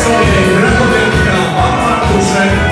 swoje krakowianka, pan Martuszek